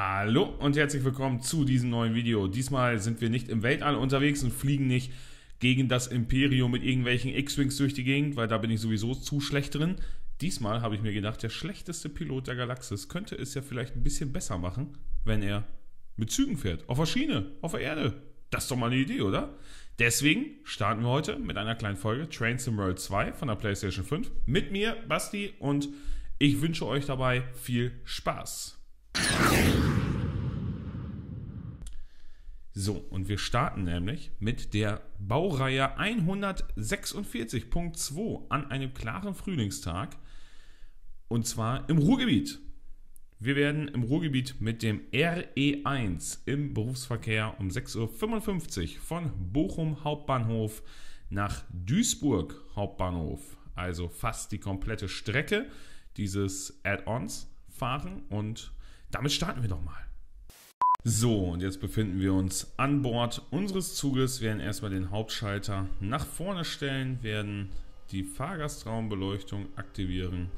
Hallo und herzlich willkommen zu diesem neuen Video. Diesmal sind wir nicht im Weltall unterwegs und fliegen nicht gegen das Imperium mit irgendwelchen X-Wings durch die Gegend, weil da bin ich sowieso zu schlecht drin. Diesmal habe ich mir gedacht, der schlechteste Pilot der Galaxis könnte es ja vielleicht ein bisschen besser machen, wenn er mit Zügen fährt. Auf der Schiene, auf der Erde. Das ist doch mal eine Idee, oder? Deswegen starten wir heute mit einer kleinen Folge Train Sim World 2 von der PlayStation 5. Mit mir, Basti, und ich wünsche euch dabei viel Spaß. So, und wir starten nämlich mit der Baureihe 146.2 an einem klaren Frühlingstag. Und zwar im Ruhrgebiet. Wir werden im Ruhrgebiet mit dem RE1 im Berufsverkehr um 6.55 Uhr von Bochum Hauptbahnhof nach Duisburg Hauptbahnhof, also fast die komplette Strecke dieses Add-ons fahren und damit starten wir doch mal. So, und jetzt befinden wir uns an Bord unseres Zuges, werden erstmal den Hauptschalter nach vorne stellen, werden die Fahrgastraumbeleuchtung aktivieren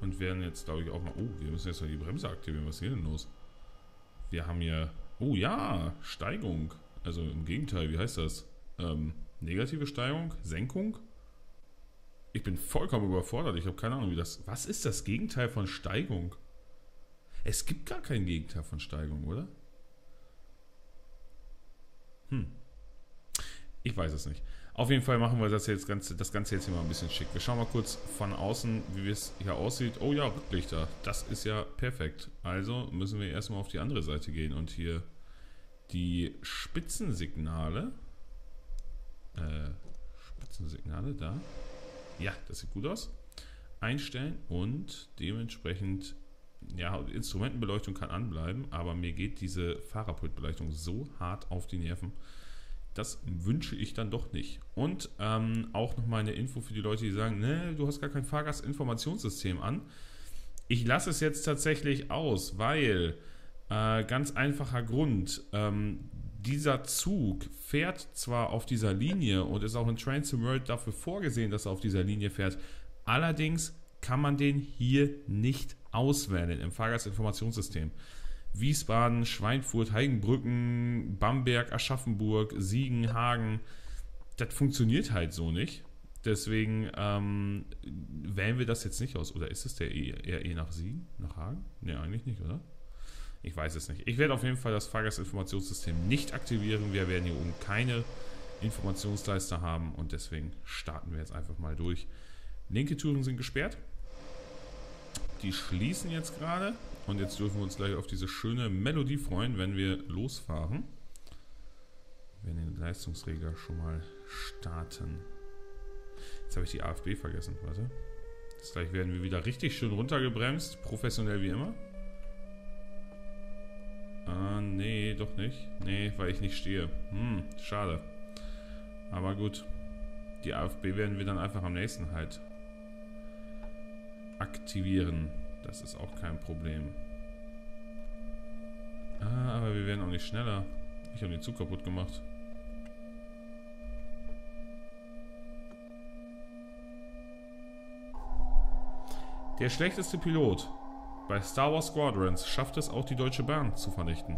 und werden jetzt, glaube ich, auch mal... Oh, wir müssen jetzt mal die Bremse aktivieren. Was ist hier denn los? Wir haben hier... Oh ja, Steigung. Also im Gegenteil, wie heißt das? Ähm, negative Steigung? Senkung? Ich bin vollkommen überfordert. Ich habe keine Ahnung, wie das... Was ist das Gegenteil von Steigung? Es gibt gar kein Gegenteil von Steigung, oder? Hm. Ich weiß es nicht. Auf jeden Fall machen wir das jetzt Ganze, das Ganze jetzt hier mal ein bisschen schick. Wir schauen mal kurz von außen, wie es hier aussieht. Oh ja, Rücklichter. Das ist ja perfekt. Also müssen wir erstmal auf die andere Seite gehen und hier die Spitzensignale. Äh, Spitzensignale da. Ja, das sieht gut aus. Einstellen und dementsprechend ja, Instrumentenbeleuchtung kann anbleiben, aber mir geht diese Fahrerpultbeleuchtung so hart auf die Nerven. Das wünsche ich dann doch nicht. Und ähm, auch nochmal eine Info für die Leute, die sagen, ne, du hast gar kein Fahrgastinformationssystem an. Ich lasse es jetzt tatsächlich aus, weil äh, ganz einfacher Grund, ähm, dieser Zug fährt zwar auf dieser Linie und ist auch in Train to World dafür vorgesehen, dass er auf dieser Linie fährt. Allerdings kann man den hier nicht auswählen im Fahrgastinformationssystem. Wiesbaden, Schweinfurt, Heigenbrücken, Bamberg, Aschaffenburg, Siegen, Hagen. Das funktioniert halt so nicht. Deswegen ähm, wählen wir das jetzt nicht aus. Oder ist es der e, eher eh nach Siegen? Nach Hagen? Ne, eigentlich nicht, oder? Ich weiß es nicht. Ich werde auf jeden Fall das Fahrgastinformationssystem nicht aktivieren. Wir werden hier oben keine Informationsleister haben und deswegen starten wir jetzt einfach mal durch. Linke Türen sind gesperrt. Die schließen jetzt gerade. Und jetzt dürfen wir uns gleich auf diese schöne Melodie freuen, wenn wir losfahren. Wir werden den Leistungsregler schon mal starten. Jetzt habe ich die AFB vergessen. Warte. Jetzt gleich werden wir wieder richtig schön runtergebremst. Professionell wie immer. Ah, nee, doch nicht. Nee, weil ich nicht stehe. Hm, schade. Aber gut. Die AFB werden wir dann einfach am nächsten halt aktivieren. Das ist auch kein Problem. Ah, aber wir werden auch nicht schneller. Ich habe den Zug kaputt gemacht. Der schlechteste Pilot bei Star Wars Squadrons schafft es auch die Deutsche Bahn zu vernichten.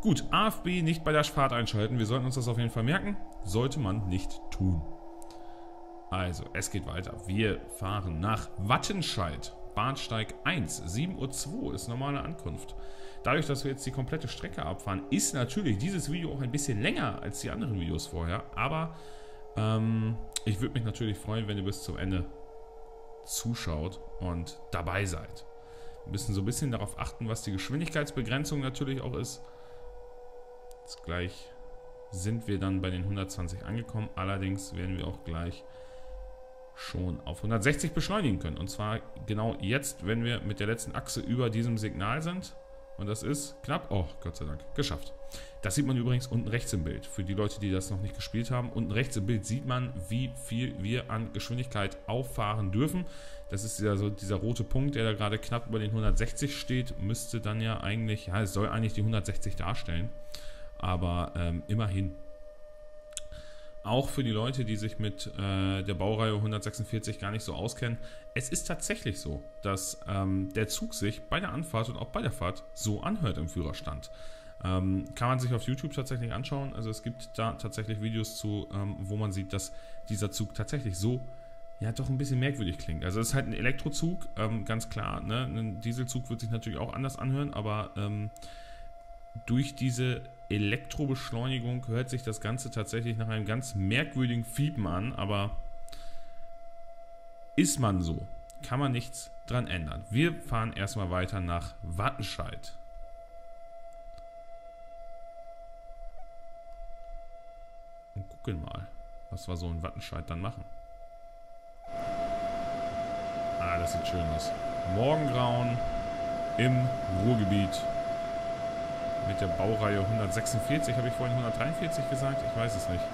Gut, AFB nicht bei der Fahrt einschalten. Wir sollten uns das auf jeden Fall merken. Sollte man nicht tun. Also, es geht weiter. Wir fahren nach Wattenscheid. Bahnsteig 1, 7.02 Uhr ist normale Ankunft. Dadurch, dass wir jetzt die komplette Strecke abfahren, ist natürlich dieses Video auch ein bisschen länger als die anderen Videos vorher. Aber ähm, ich würde mich natürlich freuen, wenn ihr bis zum Ende zuschaut und dabei seid. Wir müssen so ein bisschen darauf achten, was die Geschwindigkeitsbegrenzung natürlich auch ist. Jetzt gleich sind wir dann bei den 120 angekommen. Allerdings werden wir auch gleich schon auf 160 beschleunigen können. Und zwar genau jetzt, wenn wir mit der letzten Achse über diesem Signal sind. Und das ist knapp, oh Gott sei Dank, geschafft. Das sieht man übrigens unten rechts im Bild. Für die Leute, die das noch nicht gespielt haben. Unten rechts im Bild sieht man, wie viel wir an Geschwindigkeit auffahren dürfen. Das ist dieser, so dieser rote Punkt, der da gerade knapp über den 160 steht. Müsste dann ja eigentlich, ja, es soll eigentlich die 160 darstellen. Aber ähm, immerhin auch für die Leute, die sich mit äh, der Baureihe 146 gar nicht so auskennen, es ist tatsächlich so, dass ähm, der Zug sich bei der Anfahrt und auch bei der Fahrt so anhört im Führerstand. Ähm, kann man sich auf YouTube tatsächlich anschauen. Also es gibt da tatsächlich Videos zu, ähm, wo man sieht, dass dieser Zug tatsächlich so ja doch ein bisschen merkwürdig klingt. Also es ist halt ein Elektrozug, ähm, ganz klar. Ne? Ein Dieselzug wird sich natürlich auch anders anhören, aber ähm, durch diese Elektrobeschleunigung hört sich das Ganze tatsächlich nach einem ganz merkwürdigen Fiepen an, aber ist man so. Kann man nichts dran ändern. Wir fahren erstmal weiter nach Wattenscheid. Und gucken mal, was wir so in Wattenscheid dann machen. Ah, das sieht schön aus. Morgengrauen im Ruhrgebiet mit der Baureihe 146. Habe ich vorhin 143 gesagt? Ich weiß es nicht.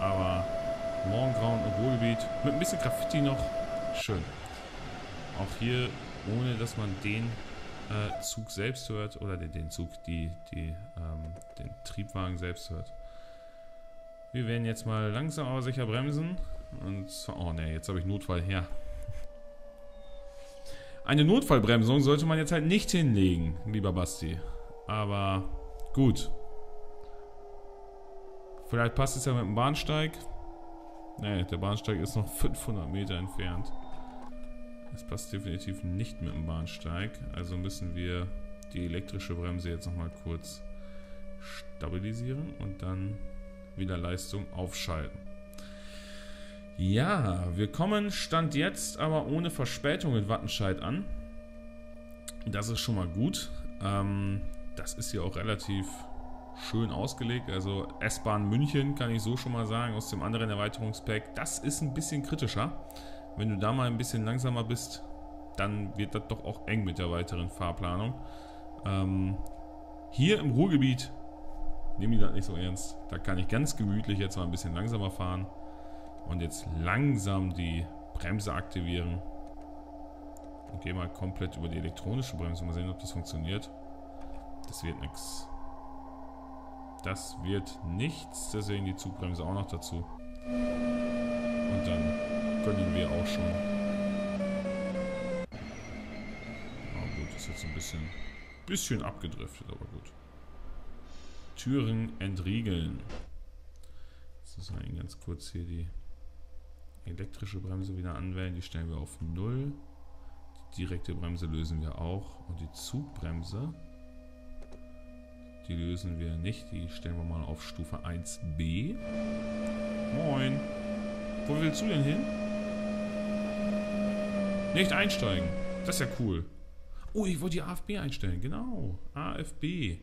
Aber Morgengrauen im Ruhrgebiet mit ein bisschen Graffiti noch. Schön. Auch hier, ohne dass man den äh, Zug selbst hört oder den, den Zug, die, die, ähm, den Triebwagen selbst hört. Wir werden jetzt mal langsam aber sicher bremsen. Und oh ne, jetzt habe ich Notfall her. Eine Notfallbremsung sollte man jetzt halt nicht hinlegen, lieber Basti. Aber gut. Vielleicht passt es ja mit dem Bahnsteig. Ne, der Bahnsteig ist noch 500 Meter entfernt. Es passt definitiv nicht mit dem Bahnsteig. Also müssen wir die elektrische Bremse jetzt nochmal kurz stabilisieren und dann wieder Leistung aufschalten. Ja, wir kommen Stand jetzt aber ohne Verspätung in Wattenscheid an. Das ist schon mal gut. Ähm, das ist hier auch relativ schön ausgelegt. Also S-Bahn München kann ich so schon mal sagen aus dem anderen Erweiterungspack. Das ist ein bisschen kritischer. Wenn du da mal ein bisschen langsamer bist, dann wird das doch auch eng mit der weiteren Fahrplanung. Ähm, hier im Ruhrgebiet nehme ich das nicht so ernst. Da kann ich ganz gemütlich jetzt mal ein bisschen langsamer fahren. Und jetzt langsam die Bremse aktivieren. Und gehe mal komplett über die elektronische Bremse. Mal sehen, ob das funktioniert. Das wird nichts. Das wird nichts. Deswegen die Zugbremse auch noch dazu. Und dann können wir auch schon. Oh gut, ist jetzt ein bisschen, bisschen abgedriftet, aber gut. Türen entriegeln. Das ist eigentlich ganz kurz hier die elektrische Bremse wieder anwählen. Die stellen wir auf 0. Die direkte Bremse lösen wir auch. Und die Zugbremse, die lösen wir nicht. Die stellen wir mal auf Stufe 1b. Moin. Wo willst du denn hin? Nicht einsteigen. Das ist ja cool. Oh, ich wollte die AFB einstellen. Genau. AFB.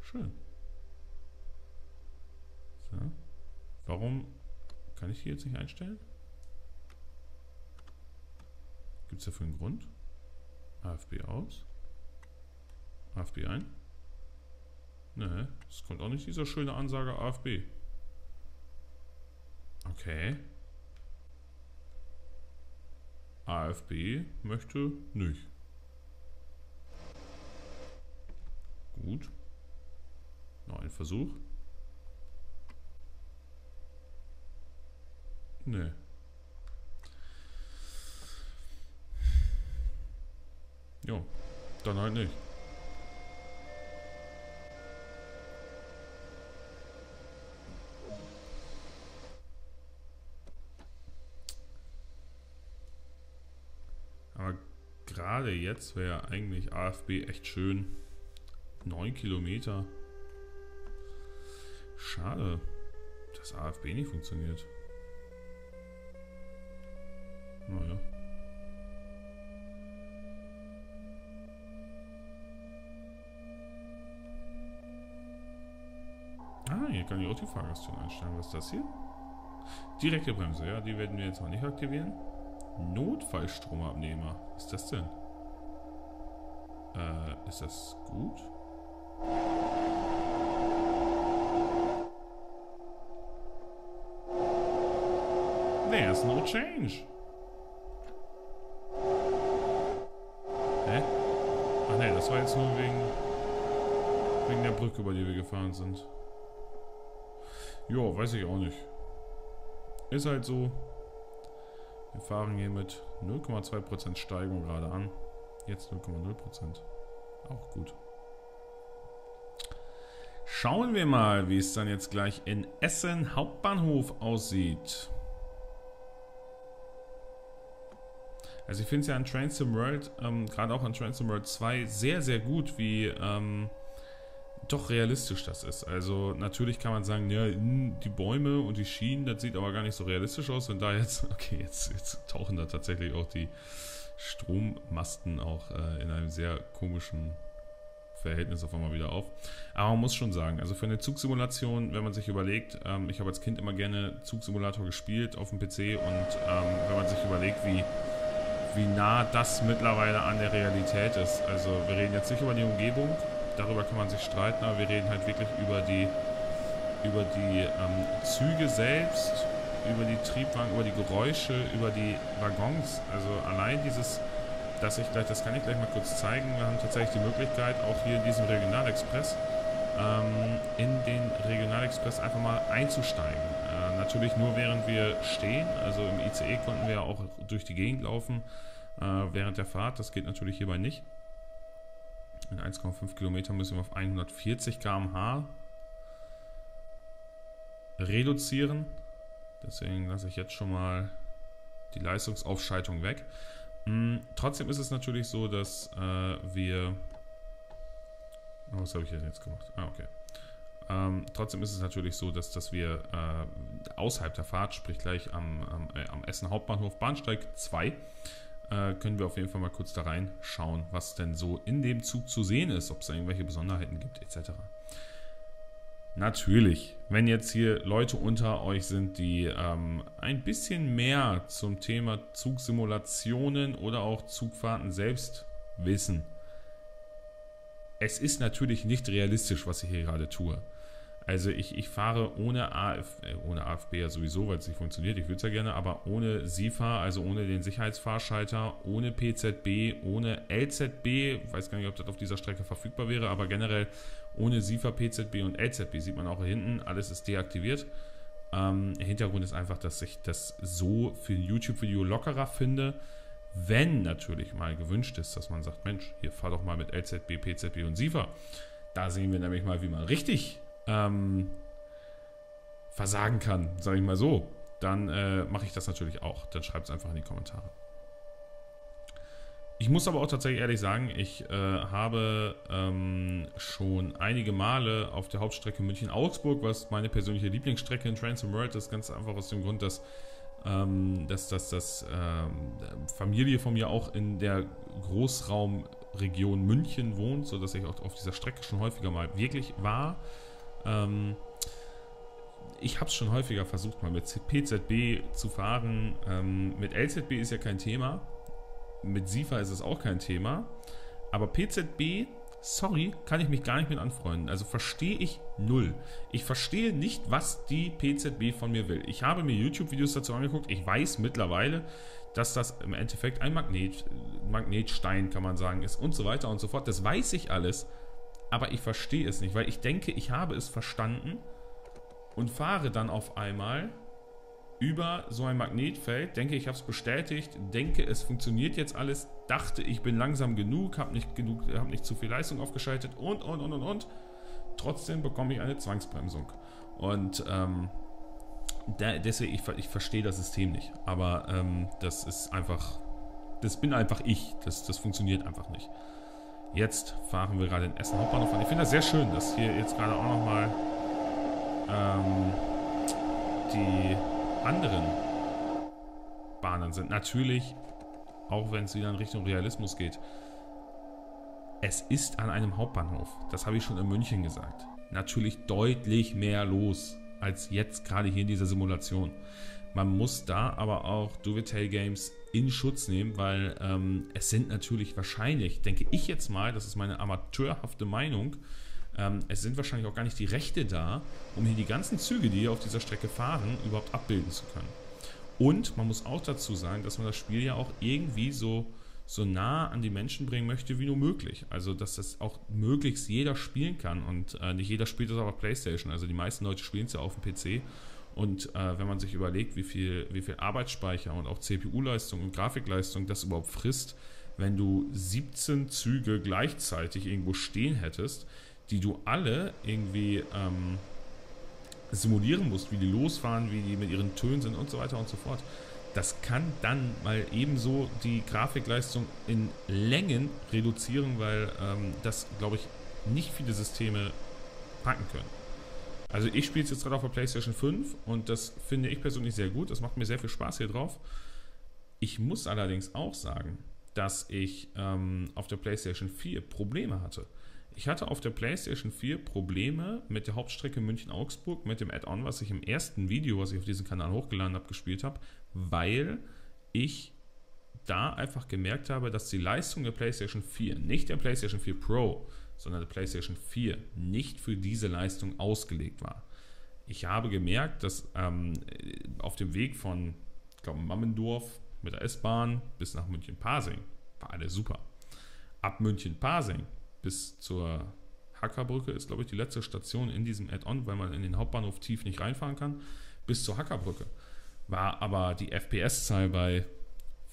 Schön. So. Warum kann ich die jetzt nicht einstellen? Gibt es dafür einen Grund? AFB aus. AFB ein. Ne, es kommt auch nicht dieser schöne Ansage AFB. Okay. AFB möchte nicht. Gut. Noch ein Versuch. Nö. Jo, dann halt nicht. Aber gerade jetzt wäre eigentlich AFB echt schön. 9 Kilometer. Schade, dass AFB nicht funktioniert. Naja. Ah, hier kann ich auch die Fahrgasttür einstellen. Was ist das hier? Direkte Bremse, ja, die werden wir jetzt mal nicht aktivieren. Notfallstromabnehmer. Was ist das denn? Äh, ist das gut? There's no change. Das war jetzt nur wegen, wegen der Brücke, über die wir gefahren sind. Jo, weiß ich auch nicht. Ist halt so. Wir fahren hier mit 0,2% Steigung gerade an. Jetzt 0,0%. Auch gut. Schauen wir mal, wie es dann jetzt gleich in Essen Hauptbahnhof aussieht. Also ich finde es ja an Trains to World, ähm, gerade auch an Trains to World 2, sehr, sehr gut, wie ähm, doch realistisch das ist. Also natürlich kann man sagen, ja, die Bäume und die Schienen, das sieht aber gar nicht so realistisch aus. Und da jetzt, okay, jetzt, jetzt tauchen da tatsächlich auch die Strommasten auch äh, in einem sehr komischen Verhältnis auf einmal wieder auf. Aber man muss schon sagen, also für eine Zugsimulation, wenn man sich überlegt, ähm, ich habe als Kind immer gerne Zugsimulator gespielt auf dem PC und ähm, wenn man sich überlegt, wie, wie nah das mittlerweile an der Realität ist. Also wir reden jetzt nicht über die Umgebung, darüber kann man sich streiten, aber wir reden halt wirklich über die, über die ähm, Züge selbst, über die Triebwagen, über die Geräusche, über die Waggons. Also allein dieses dass ich gleich, das kann ich gleich mal kurz zeigen. Wir haben tatsächlich die Möglichkeit, auch hier in diesem Regionalexpress, ähm, in den Regionalexpress einfach mal einzusteigen. Natürlich nur während wir stehen, also im ICE konnten wir auch durch die Gegend laufen äh, während der Fahrt. Das geht natürlich hierbei nicht. In 1,5 Kilometern müssen wir auf 140 km/h reduzieren. Deswegen lasse ich jetzt schon mal die Leistungsaufschaltung weg. Hm, trotzdem ist es natürlich so, dass äh, wir... Oh, was habe ich denn jetzt gemacht? Ah, okay. Ähm, trotzdem ist es natürlich so, dass, dass wir äh, außerhalb der Fahrt, sprich gleich am, am, äh, am Essen Hauptbahnhof Bahnsteig 2, äh, können wir auf jeden Fall mal kurz da reinschauen, was denn so in dem Zug zu sehen ist, ob es da irgendwelche Besonderheiten gibt, etc. Natürlich, wenn jetzt hier Leute unter euch sind, die ähm, ein bisschen mehr zum Thema Zugsimulationen oder auch Zugfahrten selbst wissen. Es ist natürlich nicht realistisch, was ich hier gerade tue. Also ich, ich fahre ohne, AF, äh, ohne AFB ja sowieso, weil es nicht funktioniert, ich würde es ja gerne, aber ohne SIFA, also ohne den Sicherheitsfahrschalter, ohne PZB, ohne LZB, weiß gar nicht, ob das auf dieser Strecke verfügbar wäre, aber generell ohne SIFA, PZB und LZB sieht man auch hinten, alles ist deaktiviert. Ähm, Hintergrund ist einfach, dass ich das so für ein YouTube-Video lockerer finde, wenn natürlich mal gewünscht ist, dass man sagt, Mensch, hier fahr doch mal mit LZB, PZB und SIFA. Da sehen wir nämlich mal, wie man richtig ähm, versagen kann, sage ich mal so. Dann äh, mache ich das natürlich auch. Dann schreibt es einfach in die Kommentare. Ich muss aber auch tatsächlich ehrlich sagen, ich äh, habe ähm, schon einige Male auf der Hauptstrecke München-Augsburg, was meine persönliche Lieblingsstrecke in Transom World ist, ganz einfach aus dem Grund, dass ähm, dass das dass, ähm, Familie von mir auch in der Großraumregion München wohnt, sodass ich auch auf dieser Strecke schon häufiger mal wirklich war. Ähm, ich habe es schon häufiger versucht, mal mit PZB zu fahren. Ähm, mit LZB ist ja kein Thema. Mit SIFA ist es auch kein Thema. Aber PZB, sorry, kann ich mich gar nicht mit anfreunden. Also verstehe ich null. Ich verstehe nicht, was die PZB von mir will. Ich habe mir YouTube-Videos dazu angeguckt. Ich weiß mittlerweile, dass das im Endeffekt ein Magnet, Magnetstein, kann man sagen, ist und so weiter und so fort. Das weiß ich alles. Aber ich verstehe es nicht, weil ich denke, ich habe es verstanden und fahre dann auf einmal über so ein Magnetfeld, denke, ich habe es bestätigt, denke, es funktioniert jetzt alles, dachte, ich bin langsam genug, habe nicht genug, habe nicht zu viel Leistung aufgeschaltet und, und, und, und, und. Trotzdem bekomme ich eine Zwangsbremsung. Und ähm, da, deswegen, ich, ich verstehe das System nicht. Aber ähm, das ist einfach, das bin einfach ich. Das, das funktioniert einfach nicht. Jetzt fahren wir gerade in Essen Hauptbahnhof an. Ich finde das sehr schön, dass hier jetzt gerade auch nochmal ähm, die anderen Bahnen sind. Natürlich, auch wenn es wieder in Richtung Realismus geht, es ist an einem Hauptbahnhof. Das habe ich schon in München gesagt. Natürlich deutlich mehr los als jetzt gerade hier in dieser Simulation. Man muss da aber auch Duvetel Games in Schutz nehmen, weil ähm, es sind natürlich wahrscheinlich, denke ich jetzt mal, das ist meine amateurhafte Meinung, ähm, es sind wahrscheinlich auch gar nicht die Rechte da, um hier die ganzen Züge, die hier auf dieser Strecke fahren, überhaupt abbilden zu können. Und man muss auch dazu sagen, dass man das Spiel ja auch irgendwie so so nah an die Menschen bringen möchte wie nur möglich. Also, dass das auch möglichst jeder spielen kann und äh, nicht jeder spielt das auf der Playstation. Also, die meisten Leute spielen es ja auf dem PC. Und äh, wenn man sich überlegt, wie viel, wie viel Arbeitsspeicher und auch CPU-Leistung und Grafikleistung das überhaupt frisst, wenn du 17 Züge gleichzeitig irgendwo stehen hättest, die du alle irgendwie ähm, simulieren musst, wie die losfahren, wie die mit ihren Tönen sind und so weiter und so fort das kann dann mal ebenso die Grafikleistung in Längen reduzieren, weil ähm, das, glaube ich, nicht viele Systeme packen können. Also ich spiele es jetzt gerade auf der PlayStation 5 und das finde ich persönlich sehr gut. Das macht mir sehr viel Spaß hier drauf. Ich muss allerdings auch sagen, dass ich ähm, auf der PlayStation 4 Probleme hatte. Ich hatte auf der PlayStation 4 Probleme mit der Hauptstrecke München-Augsburg, mit dem Add-on, was ich im ersten Video, was ich auf diesem Kanal hochgeladen habe, gespielt habe, weil ich da einfach gemerkt habe, dass die Leistung der PlayStation 4, nicht der PlayStation 4 Pro, sondern der PlayStation 4 nicht für diese Leistung ausgelegt war. Ich habe gemerkt, dass ähm, auf dem Weg von, ich glaube, Mammendorf mit der S-Bahn bis nach München-Pasing war alles super. Ab München-Pasing bis zur Hackerbrücke ist, glaube ich, die letzte Station in diesem Add-on, weil man in den Hauptbahnhof tief nicht reinfahren kann, bis zur Hackerbrücke. War aber die FPS-Zahl bei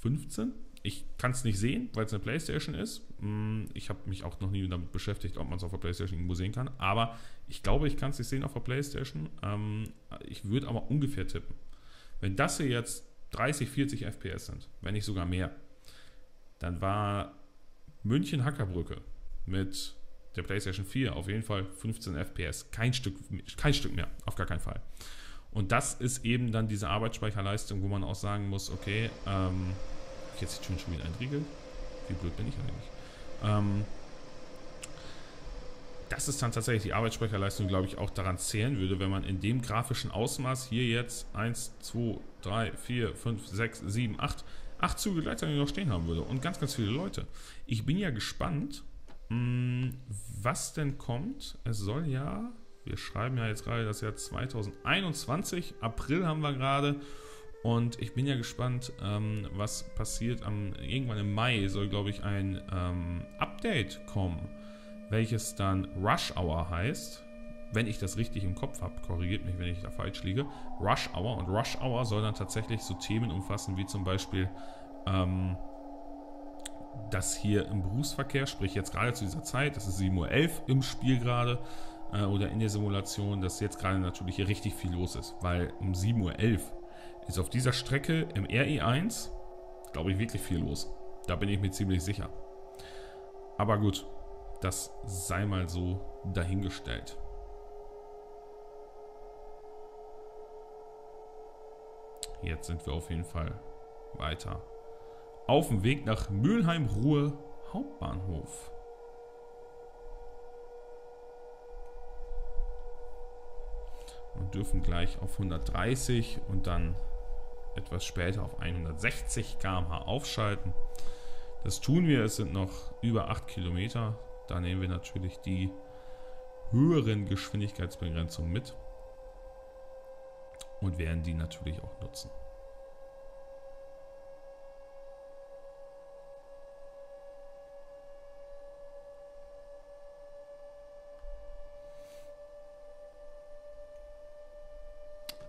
15. Ich kann es nicht sehen, weil es eine Playstation ist. Mm, ich habe mich auch noch nie damit beschäftigt, ob man es auf der Playstation irgendwo sehen kann. Aber ich glaube, ich kann es nicht sehen auf der Playstation. Ähm, ich würde aber ungefähr tippen. Wenn das hier jetzt 30, 40 FPS sind, wenn nicht sogar mehr, dann war München Hackerbrücke mit der PlayStation 4 auf jeden Fall 15 FPS. Kein Stück, kein Stück mehr, auf gar keinen Fall. Und das ist eben dann diese Arbeitsspeicherleistung, wo man auch sagen muss, okay, ähm, ich jetzt schon, schon wieder ein Riegel? Wie blöd bin ich eigentlich? Ähm, das ist dann tatsächlich die Arbeitsspeicherleistung, glaube ich, auch daran zählen würde, wenn man in dem grafischen Ausmaß hier jetzt 1, 2, 3, 4, 5, 6, 7, 8, 8 Züge gleichzeitig noch stehen haben würde und ganz, ganz viele Leute. Ich bin ja gespannt, hm, was denn kommt? Es soll ja, wir schreiben ja jetzt gerade das Jahr 2021, April haben wir gerade. Und ich bin ja gespannt, ähm, was passiert. Am, irgendwann im Mai soll, glaube ich, ein ähm, Update kommen, welches dann Rush Hour heißt. Wenn ich das richtig im Kopf habe, korrigiert mich, wenn ich da falsch liege. Rush Hour. Und Rush Hour soll dann tatsächlich so Themen umfassen, wie zum Beispiel ähm, dass hier im Berufsverkehr, sprich jetzt gerade zu dieser Zeit, das ist 7.11 Uhr im Spiel gerade äh, oder in der Simulation, dass jetzt gerade natürlich hier richtig viel los ist, weil um 7.11 Uhr ist auf dieser Strecke im RE1, glaube ich, wirklich viel los. Da bin ich mir ziemlich sicher. Aber gut, das sei mal so dahingestellt. Jetzt sind wir auf jeden Fall weiter auf dem Weg nach Mülheim-Ruhr Hauptbahnhof. Und dürfen gleich auf 130 und dann etwas später auf 160 km/h aufschalten. Das tun wir, es sind noch über 8 Kilometer. Da nehmen wir natürlich die höheren Geschwindigkeitsbegrenzungen mit und werden die natürlich auch nutzen.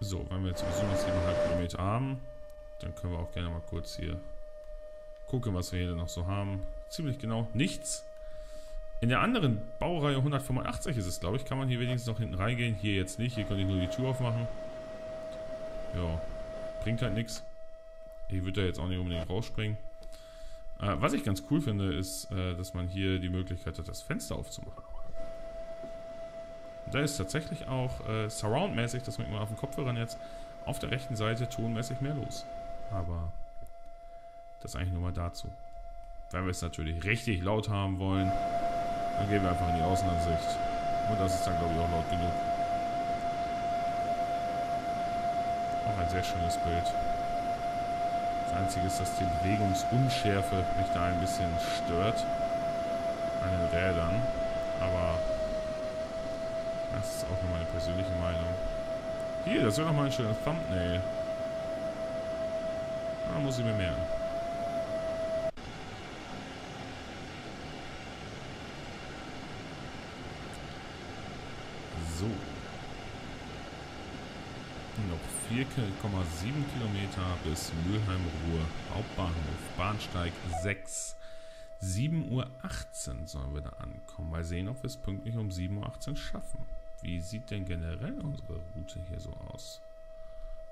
So, wenn wir jetzt sowieso noch 7,5 Kilometer haben, dann können wir auch gerne mal kurz hier gucken, was wir hier noch so haben. Ziemlich genau nichts. In der anderen Baureihe 185 ist es, glaube ich, kann man hier wenigstens noch hinten reingehen. Hier jetzt nicht, hier könnte ich nur die Tür aufmachen. Ja, bringt halt nichts. Ich würde da jetzt auch nicht unbedingt rausspringen. Äh, was ich ganz cool finde, ist, äh, dass man hier die Möglichkeit hat, das Fenster aufzumachen. Da ist tatsächlich auch äh, Surround-mäßig, das merkt man auf dem Kopfhörern jetzt, auf der rechten Seite tonmäßig mehr los. Aber das eigentlich nur mal dazu. Wenn wir es natürlich richtig laut haben wollen, dann gehen wir einfach in die Außenansicht. Und das ist dann, glaube ich, auch laut genug. Auch ein sehr schönes Bild. Das Einzige ist, dass die Bewegungsunschärfe mich da ein bisschen stört. An den Rädern. Aber das ist auch nur meine persönliche Meinung. Hier, das wäre doch mal ein schönes Thumbnail. Da muss ich mir merken. So. Noch 4,7 Kilometer bis Mülheim-Ruhr Hauptbahnhof, Bahnsteig 6. 7.18 Uhr sollen wir da ankommen. Mal sehen, ob wir es pünktlich um 7.18 Uhr schaffen. Wie sieht denn generell unsere Route hier so aus?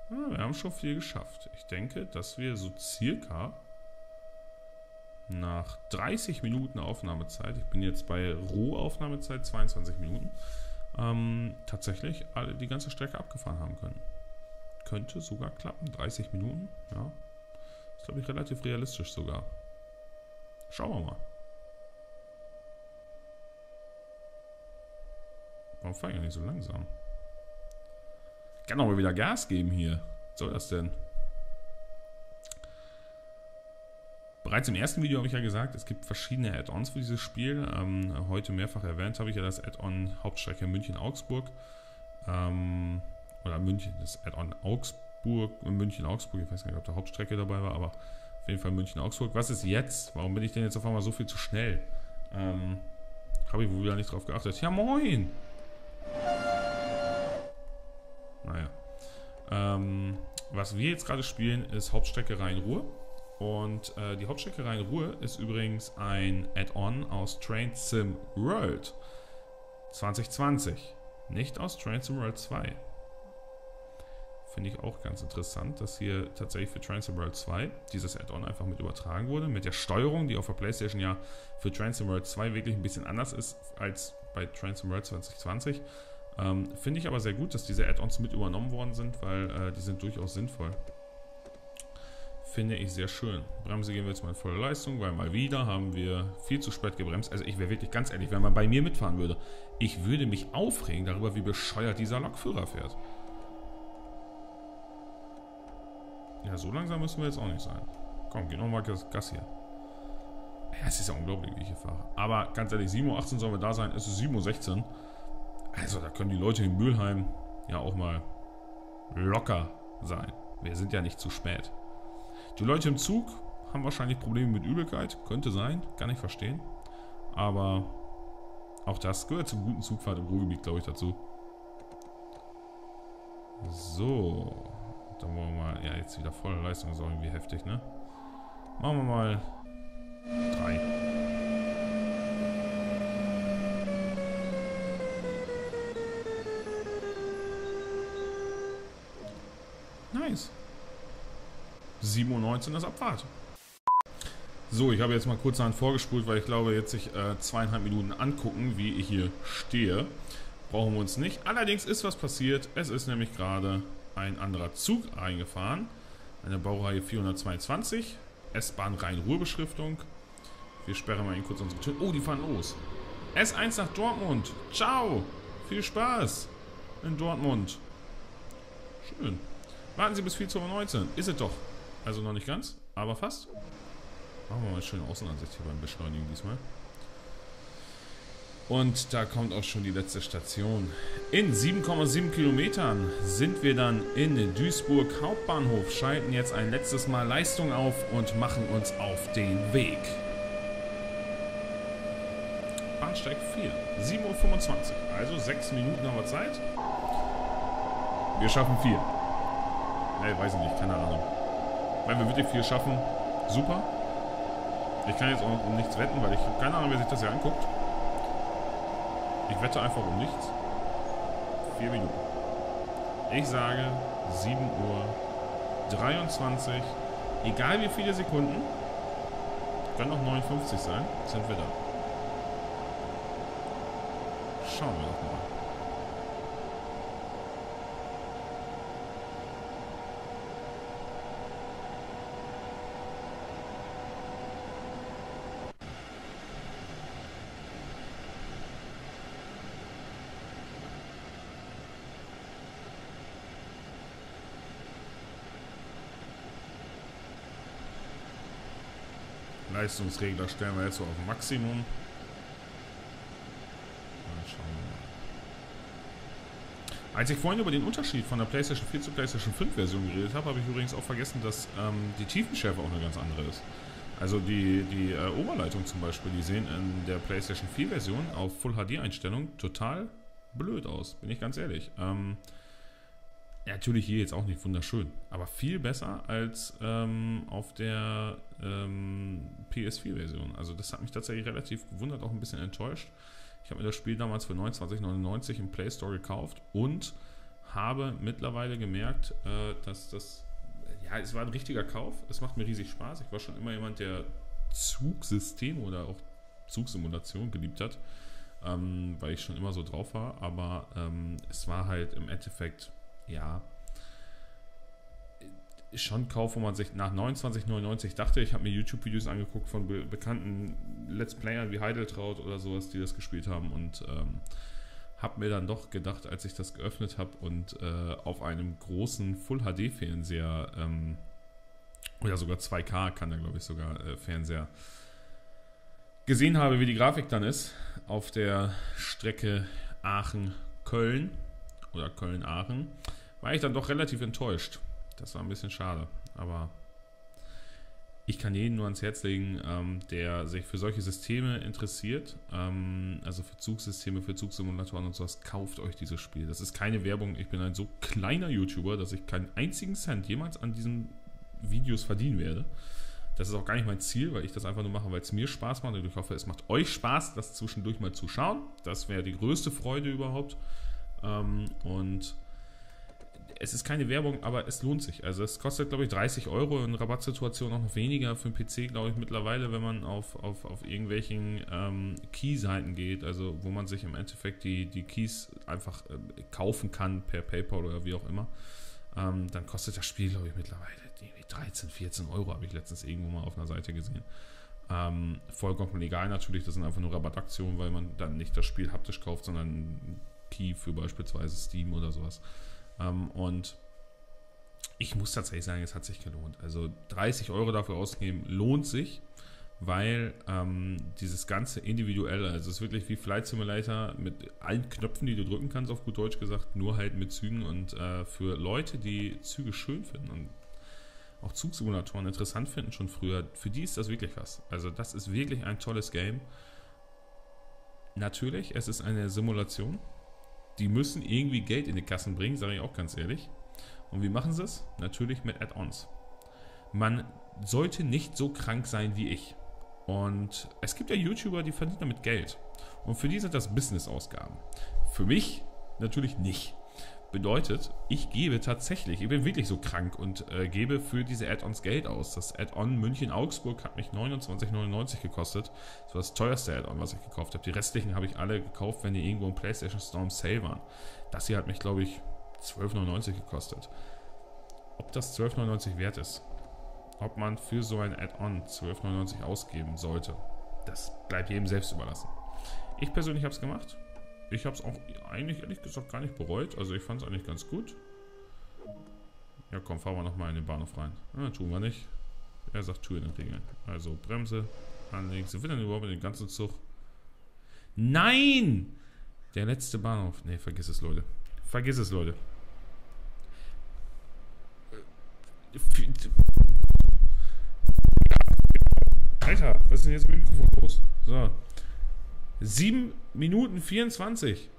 Ja, wir haben schon viel geschafft. Ich denke, dass wir so circa nach 30 Minuten Aufnahmezeit, ich bin jetzt bei Rohaufnahmezeit 22 Minuten, ähm, tatsächlich alle die ganze Strecke abgefahren haben können. Könnte sogar klappen. 30 Minuten, ja. Ist, glaube ich, relativ realistisch sogar. Schauen wir mal. Warum fahre ich ja nicht so langsam? Ich kann doch mal wieder Gas geben hier. Was soll das denn? Bereits im ersten Video habe ich ja gesagt, es gibt verschiedene Add-ons für dieses Spiel. Ähm, heute mehrfach erwähnt habe ich ja das Add-on Hauptstrecke München-Augsburg. Ähm, oder München, das Add-on Augsburg, München-Augsburg, ich weiß gar nicht, ob da Hauptstrecke dabei war, aber auf jeden Fall München-Augsburg. Was ist jetzt? Warum bin ich denn jetzt auf einmal so viel zu schnell? Ähm, habe ich wohl wieder nicht drauf geachtet. Ja, moin! Naja. Ähm, was wir jetzt gerade spielen, ist Hauptstrecke Rhein-Ruhr. Und äh, die Hauptstrecke Rhein-Ruhr ist übrigens ein Add-on aus Train Sim World 2020. Nicht aus Train Sim World 2. Finde ich auch ganz interessant, dass hier tatsächlich für Train Sim World 2 dieses Add-on einfach mit übertragen wurde. Mit der Steuerung, die auf der Playstation ja für Train Sim World 2 wirklich ein bisschen anders ist als bei Train Sim World 2020. Ähm, Finde ich aber sehr gut, dass diese Add-ons mit übernommen worden sind, weil äh, die sind durchaus sinnvoll. Finde ich sehr schön. Bremse gehen wir jetzt mal in volle Leistung, weil mal wieder haben wir viel zu spät gebremst. Also ich wäre wirklich ganz ehrlich, wenn man bei mir mitfahren würde, ich würde mich aufregen darüber, wie bescheuert dieser Lokführer fährt. Ja, so langsam müssen wir jetzt auch nicht sein. Komm, geh nochmal Gas hier. Ja, es ist ja unglaublich, wie ich hier fahre. Aber ganz ehrlich, 7.18 Uhr sollen wir da sein. Es ist 7.16 Uhr. Also da können die Leute in Mülheim ja auch mal locker sein. Wir sind ja nicht zu spät. Die Leute im Zug haben wahrscheinlich Probleme mit Übelkeit. Könnte sein, kann ich verstehen. Aber auch das gehört zum guten Zugfahrt im Ruhrgebiet, glaube ich, dazu. So. Dann wollen wir mal... Ja, jetzt wieder volle Leistung. ist auch irgendwie heftig, ne? Machen wir mal... Drei. Nice. 7.19 Uhr ist Abfahrt. So, ich habe jetzt mal kurz an vorgespult, weil ich glaube, jetzt sich äh, zweieinhalb Minuten angucken, wie ich hier stehe. Brauchen wir uns nicht. Allerdings ist was passiert. Es ist nämlich gerade ein anderer Zug eingefahren. Eine Baureihe 422. S-Bahn Rhein-Ruhr-Beschriftung. Wir sperren mal eben kurz unsere Tür. Oh, die fahren los. S1 nach Dortmund. Ciao. Viel Spaß in Dortmund. Schön. Warten Sie bis 4.19 Uhr. Ist es doch. Also noch nicht ganz, aber fast. Machen wir mal eine schöne Außenansicht hier beim Beschleunigen diesmal. Und da kommt auch schon die letzte Station. In 7,7 Kilometern sind wir dann in Duisburg Hauptbahnhof, schalten jetzt ein letztes Mal Leistung auf und machen uns auf den Weg. Bahnsteig 4, 7.25 Uhr, also 6 Minuten haben wir Zeit. Wir schaffen 4. Ne, weiß ich nicht, keine Ahnung. Wenn wir wirklich viel schaffen, super. Ich kann jetzt auch um nichts wetten, weil ich keine Ahnung, wer sich das hier anguckt. Ich wette einfach um nichts. Vier Minuten. Ich sage 7 Uhr 23. Egal wie viele Sekunden. Können auch 59 sein. Sind wir da. Schauen wir doch mal. Leistungsregler stellen wir jetzt so auf Maximum. Als ich vorhin über den Unterschied von der PlayStation 4 zur PlayStation 5 Version geredet habe, habe ich übrigens auch vergessen, dass ähm, die Tiefenschärfe auch eine ganz andere ist. Also die, die äh, Oberleitung zum Beispiel, die sehen in der PlayStation 4 Version auf Full HD Einstellung total blöd aus, bin ich ganz ehrlich. Ähm, natürlich hier jetzt auch nicht wunderschön, aber viel besser als ähm, auf der ähm, PS4-Version. Also das hat mich tatsächlich relativ gewundert, auch ein bisschen enttäuscht. Ich habe mir das Spiel damals für 29,99 im Play Store gekauft und habe mittlerweile gemerkt, äh, dass das, ja, es war ein richtiger Kauf. Es macht mir riesig Spaß. Ich war schon immer jemand, der Zugsystem oder auch Zugsimulation geliebt hat, ähm, weil ich schon immer so drauf war. Aber ähm, es war halt im Endeffekt ja, schon Kauf, wo man sich nach 29,99 dachte, ich habe mir YouTube-Videos angeguckt von be bekannten Let's Playern wie Heideltraut oder sowas, die das gespielt haben und ähm, habe mir dann doch gedacht, als ich das geöffnet habe und äh, auf einem großen Full-HD-Fernseher ähm, oder sogar 2K kann der glaube ich sogar äh, Fernseher gesehen habe, wie die Grafik dann ist auf der Strecke Aachen-Köln oder Köln-Aachen war ich dann doch relativ enttäuscht. Das war ein bisschen schade. Aber ich kann jeden nur ans Herz legen, ähm, der sich für solche Systeme interessiert, ähm, also für Zugsysteme, für Zugsimulatoren und sowas, kauft euch dieses Spiel. Das ist keine Werbung. Ich bin ein so kleiner YouTuber, dass ich keinen einzigen Cent jemals an diesen Videos verdienen werde. Das ist auch gar nicht mein Ziel, weil ich das einfach nur mache, weil es mir Spaß macht. Und ich hoffe, es macht euch Spaß, das zwischendurch mal zu schauen. Das wäre die größte Freude überhaupt. Ähm, und es ist keine Werbung, aber es lohnt sich. Also es kostet, glaube ich, 30 Euro in Rabattsituationen auch noch weniger für den PC, glaube ich, mittlerweile, wenn man auf, auf, auf irgendwelchen ähm, Key-Seiten geht, also wo man sich im Endeffekt die, die Keys einfach äh, kaufen kann per PayPal oder wie auch immer. Ähm, dann kostet das Spiel, glaube ich, mittlerweile 13, 14 Euro, habe ich letztens irgendwo mal auf einer Seite gesehen. Ähm, vollkommen legal natürlich, das sind einfach nur Rabattaktionen, weil man dann nicht das Spiel haptisch kauft, sondern Key für beispielsweise Steam oder sowas. Ähm, und ich muss tatsächlich sagen, es hat sich gelohnt. Also 30 Euro dafür ausgeben lohnt sich, weil ähm, dieses ganze individuelle, also es ist wirklich wie Flight Simulator mit allen Knöpfen, die du drücken kannst, auf gut Deutsch gesagt, nur halt mit Zügen und äh, für Leute, die Züge schön finden und auch Zugsimulatoren interessant finden schon früher, für die ist das wirklich was. Also das ist wirklich ein tolles Game. Natürlich, es ist eine Simulation, die müssen irgendwie Geld in die Kassen bringen, sage ich auch ganz ehrlich. Und wie machen sie es? Natürlich mit Add-ons. Man sollte nicht so krank sein wie ich. Und es gibt ja YouTuber, die verdienen damit Geld. Und für die sind das Business-Ausgaben. Für mich natürlich nicht. Bedeutet, ich gebe tatsächlich, ich bin wirklich so krank und äh, gebe für diese Add-ons Geld aus. Das Add-on München-Augsburg hat mich 29,99 gekostet. Das war das teuerste Add-on, was ich gekauft habe. Die restlichen habe ich alle gekauft, wenn die irgendwo im PlayStation Store im Sale waren. Das hier hat mich, glaube ich, 12,99 gekostet. Ob das 12,99 wert ist, ob man für so ein Add-on 12,99 ausgeben sollte, das bleibt jedem selbst überlassen. Ich persönlich habe es gemacht. Ich habe es auch eigentlich ehrlich gesagt gar nicht bereut. Also ich fand es eigentlich ganz gut. Ja komm, fahren wir nochmal in den Bahnhof rein. Ah, tun wir nicht. Er sagt, tu in den Regeln. Also Bremse, anlegen. Sind wir denn überhaupt in den ganzen Zug? Nein! Der letzte Bahnhof. Ne, vergiss es, Leute. Vergiss es, Leute. Alter, was ist denn jetzt mit dem Mikrofon los? So. 7 Minuten 24.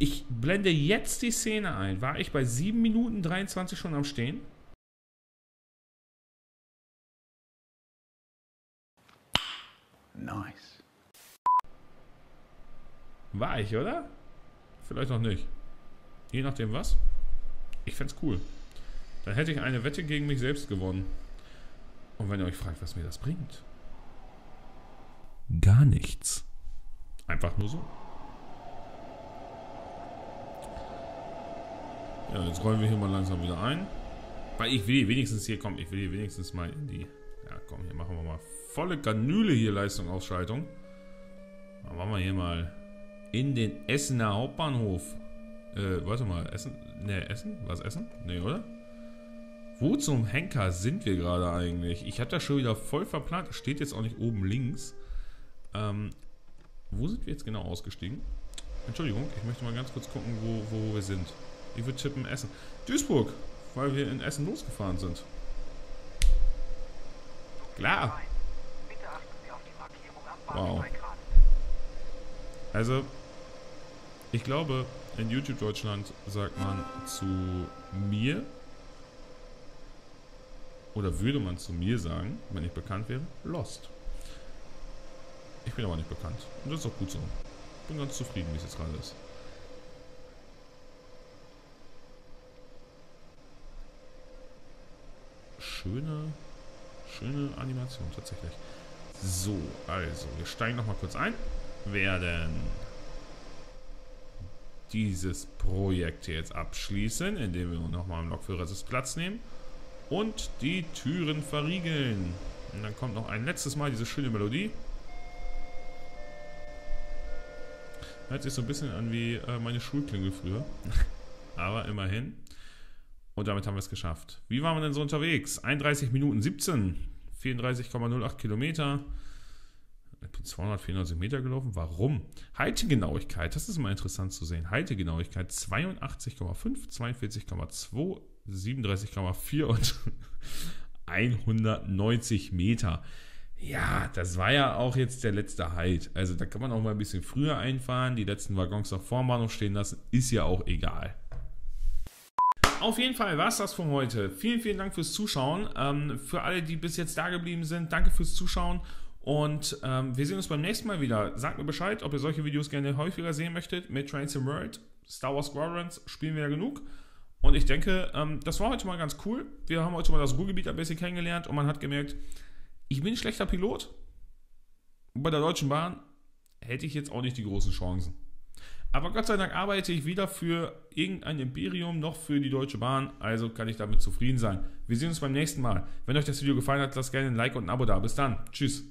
Ich blende jetzt die Szene ein. War ich bei 7 Minuten 23 schon am Stehen? Nice. War ich, oder? Vielleicht noch nicht. Je nachdem was. Ich fände cool. Dann hätte ich eine Wette gegen mich selbst gewonnen. Und wenn ihr euch fragt, was mir das bringt. Gar nichts. Einfach nur so. Ja, jetzt rollen wir hier mal langsam wieder ein. Weil ich will wenigstens hier, komm, ich will hier wenigstens mal in die... Ja, komm, hier machen wir mal volle Kanüle hier Leistung Ausschaltung. Dann machen wir hier mal in den Essener Hauptbahnhof. Äh, warte mal, Essen? Ne, Essen? Was Essen? Ne, oder? Wo zum Henker sind wir gerade eigentlich? Ich habe das schon wieder voll verplant. Steht jetzt auch nicht oben links. Ähm, wo sind wir jetzt genau ausgestiegen? Entschuldigung, ich möchte mal ganz kurz gucken, wo, wo wir sind. Ich würde tippen Essen. Duisburg, weil wir in Essen losgefahren sind. Klar. Wow. Also, Ich glaube, in YouTube Deutschland sagt man zu mir, oder würde man zu mir sagen, wenn ich bekannt wäre, Lost. Ich bin aber nicht bekannt. Und das ist auch gut so. Bin ganz zufrieden, wie es jetzt gerade ist. Schöne, schöne Animation tatsächlich. So, also, wir steigen nochmal kurz ein. Werden dieses Projekt hier jetzt abschließen, indem wir nochmal im Lokführer Platz nehmen und die Türen verriegeln. Und dann kommt noch ein letztes Mal diese schöne Melodie. Hört sich so ein bisschen an wie äh, meine Schulklingel früher. Aber immerhin. Und damit haben wir es geschafft. Wie waren wir denn so unterwegs? 31 Minuten 17. 34,08 Kilometer. Ich bin 294 Meter gelaufen. Warum? Haltegenauigkeit, das ist mal interessant zu sehen. Haltegenauigkeit 82,5, 42,2, 37,4 und 190 Meter. Ja, das war ja auch jetzt der letzte Halt. Also da kann man auch mal ein bisschen früher einfahren, die letzten Waggons noch vorm Bahnhof stehen lassen, ist ja auch egal. Auf jeden Fall war es das von heute. Vielen, vielen Dank fürs Zuschauen. Ähm, für alle, die bis jetzt da geblieben sind, danke fürs Zuschauen. Und ähm, wir sehen uns beim nächsten Mal wieder. Sagt mir Bescheid, ob ihr solche Videos gerne häufiger sehen möchtet. Mit Trains in World, Star Wars Squadrons spielen wir ja genug. Und ich denke, ähm, das war heute mal ganz cool. Wir haben heute mal das Ruhrgebiet ein bisschen kennengelernt und man hat gemerkt, ich bin ein schlechter Pilot. Bei der Deutschen Bahn hätte ich jetzt auch nicht die großen Chancen. Aber Gott sei Dank arbeite ich weder für irgendein Imperium noch für die Deutsche Bahn, also kann ich damit zufrieden sein. Wir sehen uns beim nächsten Mal. Wenn euch das Video gefallen hat, lasst gerne ein Like und ein Abo da. Bis dann. Tschüss.